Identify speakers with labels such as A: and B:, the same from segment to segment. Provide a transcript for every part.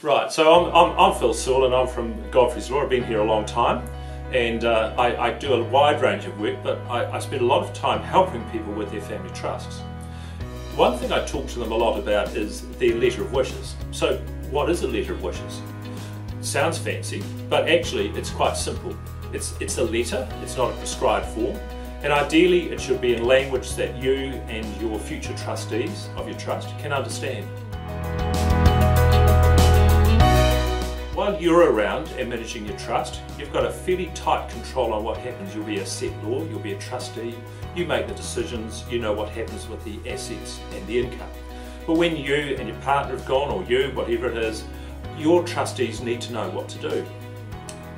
A: Right, so I'm, I'm, I'm Phil Sewell and I'm from Godfrey's Law. I've been here a long time and uh, I, I, do a wide range of work, but I, I spend a lot of time helping people with their family trusts. One thing I talk to them a lot about is their letter of wishes. So, what is a letter of wishes? Sounds fancy, but actually it's quite simple. It's, it's a letter, it's not a prescribed form, and ideally it should be in language that you and your future trustees of your trust can understand. While you're around and managing your trust, you've got a fairly tight control on what happens. You'll be a set law, you'll be a trustee, you make the decisions, you know what happens with the assets and the income. But when you and your partner have gone, or you, whatever it is, your trustees need to know what to do.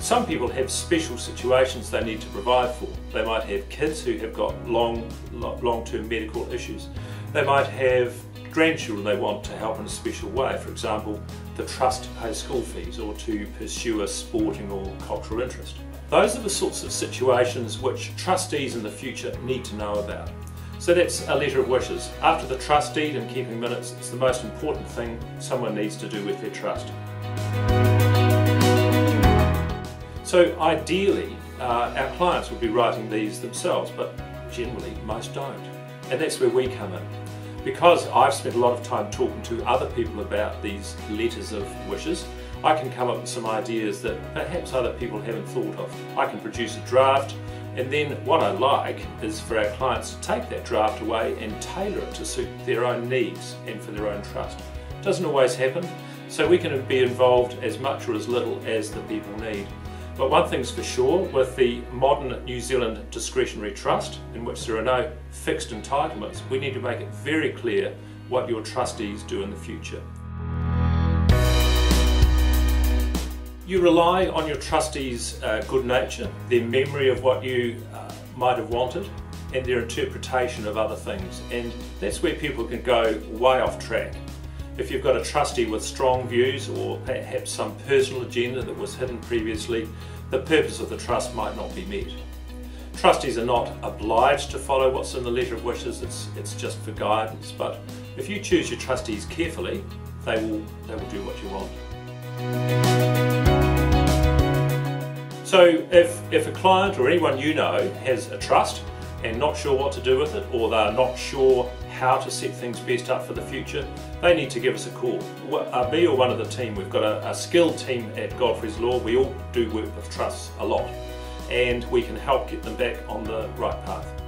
A: Some people have special situations they need to provide for. They might have kids who have got long, long-term medical issues. They might have grandchildren they want to help in a special way. For example, the trust to pay school fees or to pursue a sporting or cultural interest. Those are the sorts of situations which trustees in the future need to know about. So that's a letter of wishes. After the trust deed and keeping minutes, it's the most important thing someone needs to do with their trust. So ideally, uh, our clients would be writing these themselves, but generally most don't. And that's where we come in. Because I've spent a lot of time talking to other people about these letters of wishes, I can come up with some ideas that perhaps other people haven't thought of. I can produce a draft and then what I like is for our clients to take that draft away and tailor it to suit their own needs and for their own trust. It doesn't always happen, so we can be involved as much or as little as the people need. But one thing's for sure, with the modern New Zealand discretionary trust, in which there are no fixed entitlements, we need to make it very clear what your trustees do in the future. You rely on your trustees' uh, good nature, their memory of what you uh, might have wanted, and their interpretation of other things. And that's where people can go way off track. If you've got a trustee with strong views or perhaps some personal agenda that was hidden previously, the purpose of the trust might not be met. Trustees are not obliged to follow what's in the letter of wishes, it's, it's just for guidance, but if you choose your trustees carefully, they will, they will do what you want. So if, if a client or anyone you know has a trust and not sure what to do with it or they're not sure how to set things best up for the future, they need to give us a call. Uh, me or one of the team, we've got a, a skilled team at Godfrey's Law. We all do work with trusts a lot and we can help get them back on the right path.